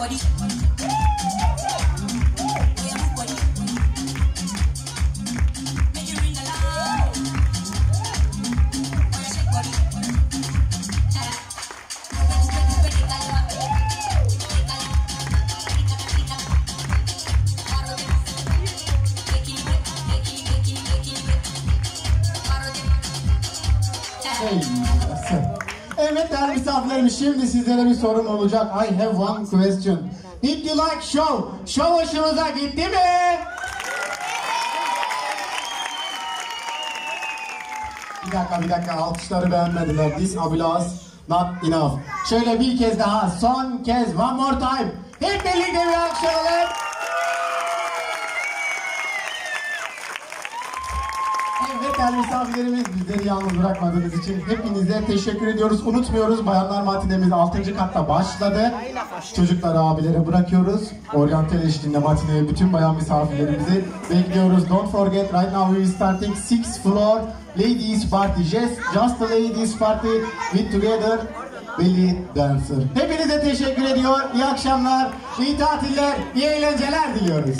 everybody. Hey, what's up? Evet değerli misafirlerim şimdi sizlere bir sorum olacak. I have one question. Did you like show? Show hoşunuza gitti mi? Bir dakika bir dakika alkışları beğenmediler. This applause not enough. Şöyle bir kez daha son kez one more time. Hep birlikte bir alkış alalım. Evet değerli misafirlerimiz bizleri yalnız bırakmadığınız için hepinize teşekkür ediyoruz. Unutmuyoruz bayanlar matinemiz 6. katta başladı. Çocukları abilere bırakıyoruz. Oryantal eşliğinde matineye bütün bayan misafirlerimizi bekliyoruz. Don't forget right now we starting 6th floor ladies party. Just, just the ladies party with together belly dancer. Hepinize teşekkür ediyor. İyi akşamlar, iyi tatiller, iyi eğlenceler diliyoruz.